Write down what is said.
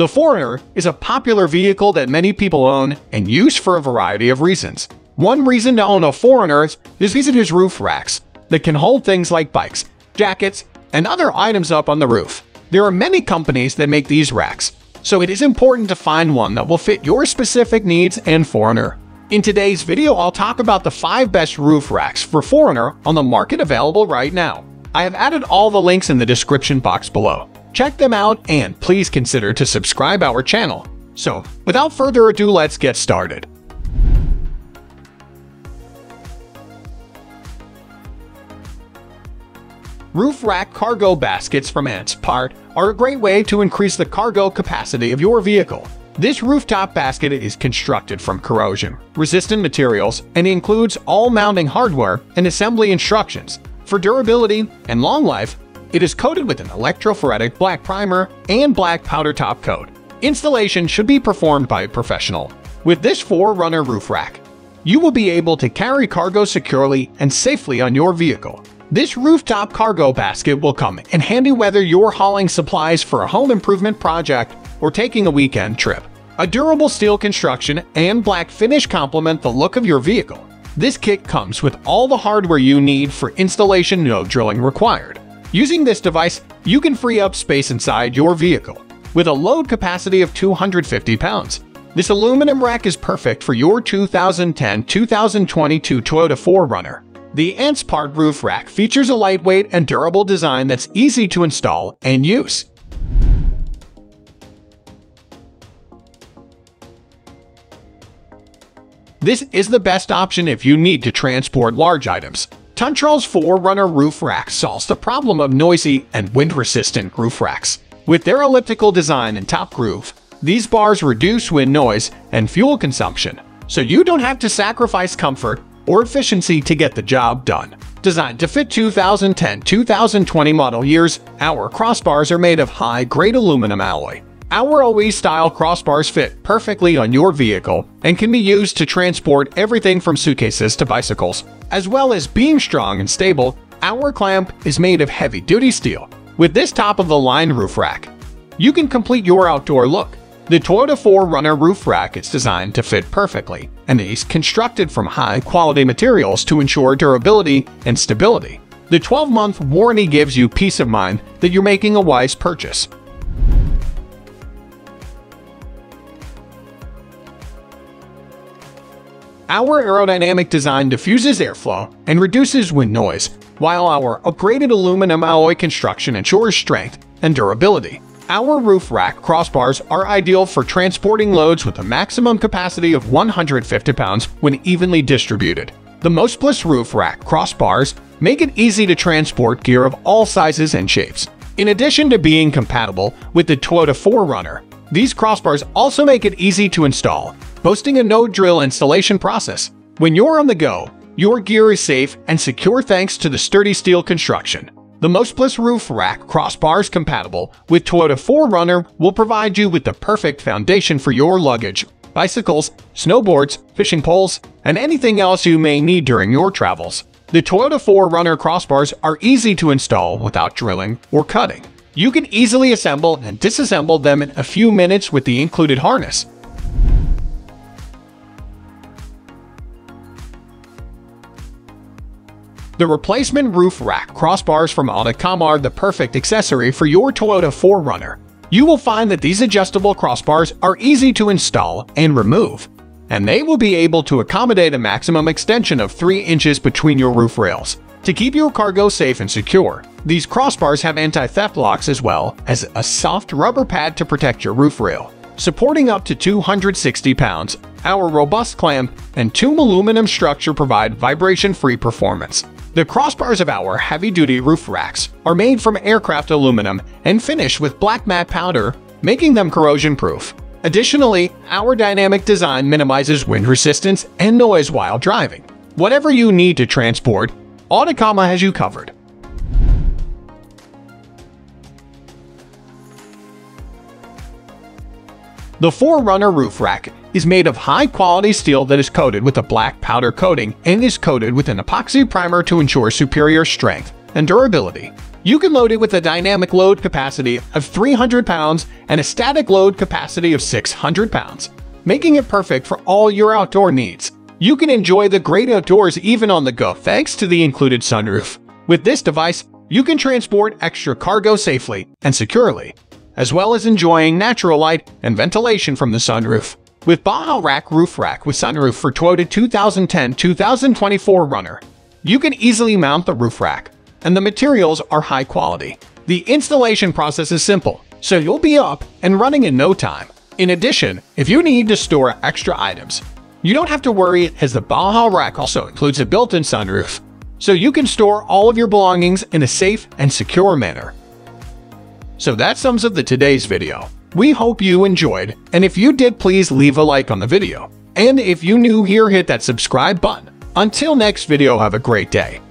The 4Runner is a popular vehicle that many people own and use for a variety of reasons. One reason to own a 4Runner is because it has roof racks that can hold things like bikes, jackets, and other items up on the roof. There are many companies that make these racks, so it is important to find one that will fit your specific needs and 4Runner. In today's video, I'll talk about the 5 best roof racks for 4Runner on the market available right now. I have added all the links in the description box below. Check them out and please consider to subscribe our channel. So, without further ado, let's get started. Roof rack cargo baskets from Ants Part are a great way to increase the cargo capacity of your vehicle. This rooftop basket is constructed from corrosion-resistant materials and includes all mounting hardware and assembly instructions. For durability and long life, it is coated with an electrophoretic black primer and black powder top coat. Installation should be performed by a professional. With this 4Runner roof rack, you will be able to carry cargo securely and safely on your vehicle. This rooftop cargo basket will come in handy whether you're hauling supplies for a home improvement project or taking a weekend trip. A durable steel construction and black finish complement the look of your vehicle. This kit comes with all the hardware you need for installation no drilling required. Using this device, you can free up space inside your vehicle. With a load capacity of 250 pounds, this aluminum rack is perfect for your 2010-2022 Toyota 4Runner. The Ants Part roof rack features a lightweight and durable design that's easy to install and use. This is the best option if you need to transport large items. Tuntrol's 4Runner roof rack solves the problem of noisy and wind-resistant roof racks. With their elliptical design and top groove, these bars reduce wind noise and fuel consumption, so you don't have to sacrifice comfort or efficiency to get the job done. Designed to fit 2010-2020 model years, our crossbars are made of high-grade aluminum alloy. Our OE-style crossbars fit perfectly on your vehicle and can be used to transport everything from suitcases to bicycles. As well as being strong and stable, our clamp is made of heavy-duty steel. With this top-of-the-line roof rack, you can complete your outdoor look. The Toyota 4Runner roof rack is designed to fit perfectly and is constructed from high-quality materials to ensure durability and stability. The 12-month warranty gives you peace of mind that you're making a wise purchase. Our aerodynamic design diffuses airflow and reduces wind noise, while our upgraded aluminum alloy construction ensures strength and durability. Our roof rack crossbars are ideal for transporting loads with a maximum capacity of 150 pounds when evenly distributed. The Most roof rack crossbars make it easy to transport gear of all sizes and shapes. In addition to being compatible with the Toyota 4Runner, these crossbars also make it easy to install, boasting a no-drill installation process. When you're on the go, your gear is safe and secure thanks to the sturdy steel construction. The Most roof rack crossbars compatible with Toyota 4Runner will provide you with the perfect foundation for your luggage, bicycles, snowboards, fishing poles, and anything else you may need during your travels. The Toyota 4Runner crossbars are easy to install without drilling or cutting. You can easily assemble and disassemble them in a few minutes with the included harness. The replacement roof rack crossbars from Autekcomma are the perfect accessory for your Toyota 4Runner. You will find that these adjustable crossbars are easy to install and remove, and they will be able to accommodate a maximum extension of 3 inches between your roof rails. To keep your cargo safe and secure, these crossbars have anti-theft locks as well as a soft rubber pad to protect your roof rail. Supporting up to 260 pounds, our robust clamp and tomb aluminum structure provide vibration-free performance. The crossbars of our heavy-duty roof racks are made from aircraft aluminum and finished with black matte powder, making them corrosion-proof. Additionally, our dynamic design minimizes wind resistance and noise while driving. Whatever you need to transport, Autekcomma has you covered. The 4Runner roof rack is made of high-quality steel that is coated with a black powder coating and is coated with an epoxy primer to ensure superior strength and durability. You can load it with a dynamic load capacity of 300 pounds and a static load capacity of 600 pounds, making it perfect for all your outdoor needs. You can enjoy the great outdoors even on the go thanks to the included sunroof. With this device, you can transport extra cargo safely and securely, as well as enjoying natural light and ventilation from the sunroof. With Baja Rack Roof Rack with sunroof for Toyota 2010-2024 runner, you can easily mount the roof rack, and the materials are high quality. The installation process is simple, so you'll be up and running in no time. In addition, if you need to store extra items, you don't have to worry as the Baja Rack also includes a built-in sunroof, so you can store all of your belongings in a safe and secure manner. So that sums up the today's video. We hope you enjoyed, and if you did please leave a like on the video. And if you new here hit that subscribe button. Until next video have a great day.